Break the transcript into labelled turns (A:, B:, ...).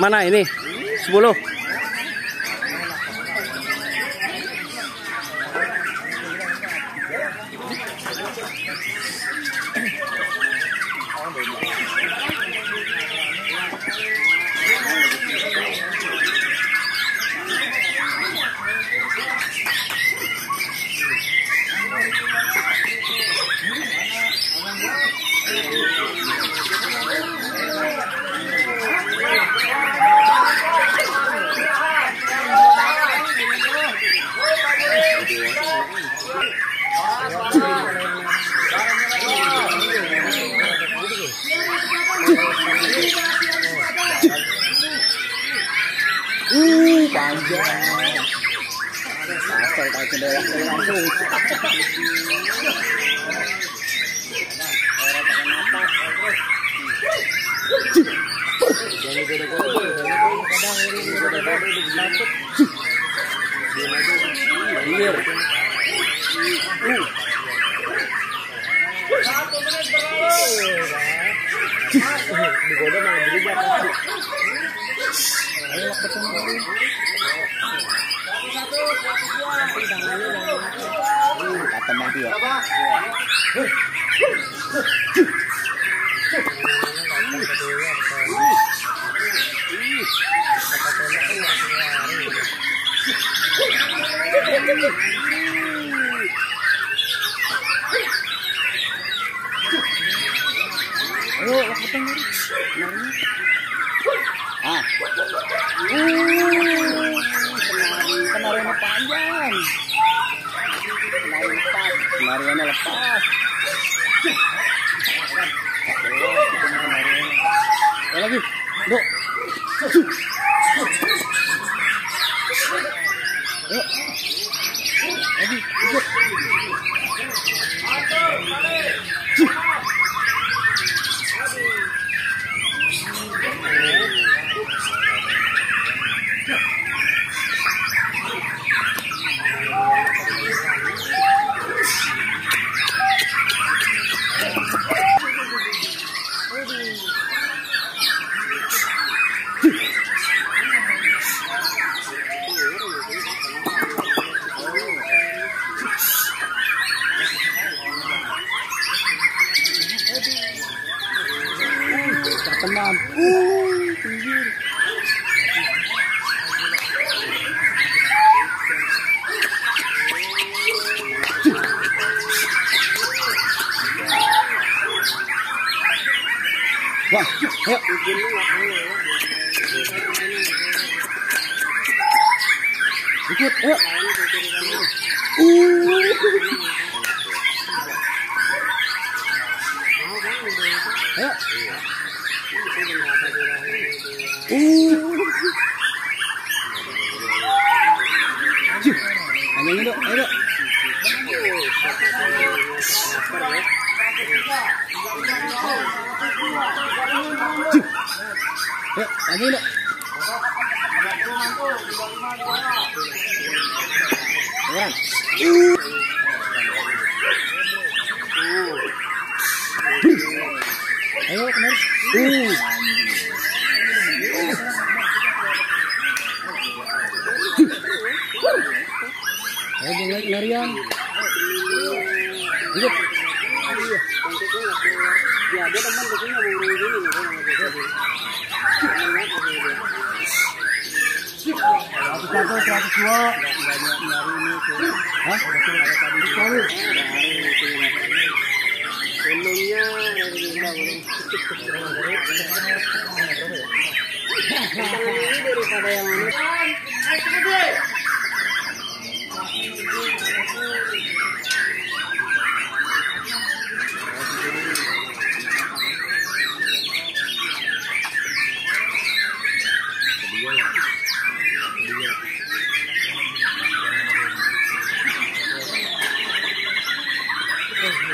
A: Mana ini? 10. Uh, panjang. Pasal tak kena langsung. Iya. Uh. Digoda Ayo mati ya. Ayo, ketemu. Ah. Uh, penari, penariannya panjang. Penari lepas, penariannya lepas. Ya lagi, Dok. Teman. Uh, pinggir. Wah, ayo. Ikut, ayo. Uh. Ayo. Anjingnya dok, ayo dok. Ayo, anjing dok. Orang. Ayo, kemari. Uh. Larian. Hidup.
B: Ya, dia teman ke sini mau ngurus ini.
A: Seratus satu, seratus dua. Hah?
B: Belumnya dari lima belum. Kencang ini daripada yang ini.